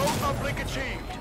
Remote uplink achieved.